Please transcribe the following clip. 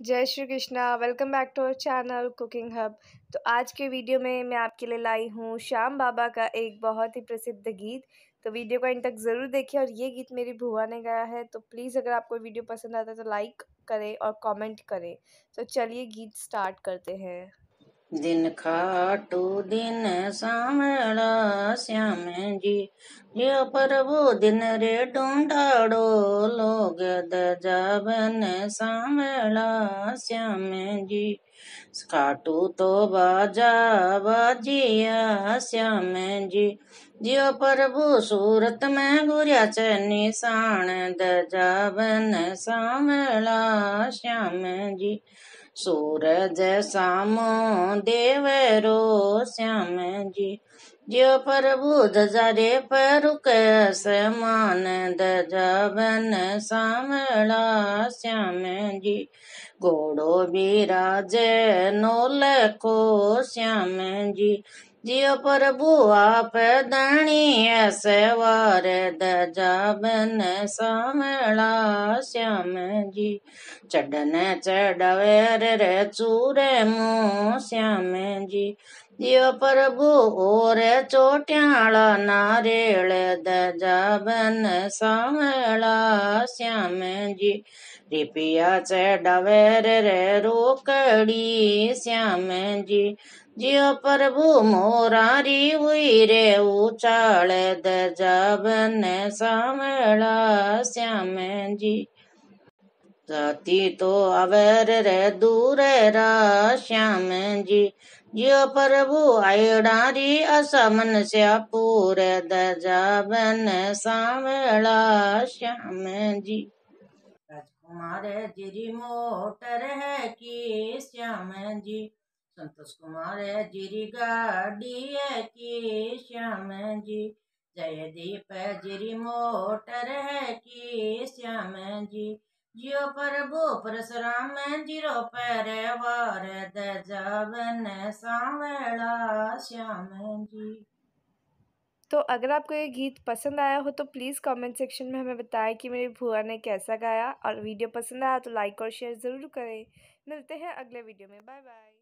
जय Shri Krishna welcome back to our channel cooking hub तो आज के वीडियो में मैं आपके लिए लाई हूँ श्याम बाबा का एक बहुत ही प्रसिद्ध गीत। तो वीडियो को इन तक ज़रूर देखिए और ये गीत मेरी भुआ ने गाया है। तो प्लीज़ अगर आपको वीडियो पसंद आता है तो लाइक करें और कमेंट करें। तो चलिए गीत स्टार्ट करते हैं। दिन खाटू दिन सामड़ा श्याम जी जियो प्रभु दिन रे ढूंढाड़ो लोग दजावन सामड़ा श्याम जी खाटू तो बाजा बाजिया श्याम जी जियो प्रभु सूरत में गुरिया च निशान दजावन सामड़ा श्याम जी सूरज सामो देवरो श्याम जी। जो प्रभु दजारे परुक समान दजावन सामला श्याम जी। घोड़ो बिराज नोल को श्याम जी। जियो प्रभु आप दणी सवार दजाबन सामला श्याम जी चढ़ने चढ़वेर रे चूरे मो श्याम जी जियो प्रभु और चोट्याला नारेल दजाबन सामला श्याम जी रिपिया चढ़वेर रे रोकड़ी श्याम जी जियो प्रभु मोरारी हुई रे उचाल दजाबन सामला श्याम जी जाती तो अवर रे दूर रा श्याम जी जियो प्रभु आयडारी असमन से पूर दजाबन सामला श्याम जी राजकुमार जी मोटर है कि श्याम जी संतोष कुमार जिरी गाड़ी है कि श्याम जी जयदीप जिरी मोटर है कि श्याम जी जियो प्रभु परशुराम जिरो पैर वार दावन सावड़ा श्याम जी तो अगर आपको ये गीत पसंद आया हो तो प्लीज़ कमेंट सेक्शन में हमें बताएँ कि मेरी भुआ ने कैसा गाया और वीडियो पसंद आया तो लाइक और शेयर ज़रूर करें। मिलते हैं अगले वीडियो में। Bye bye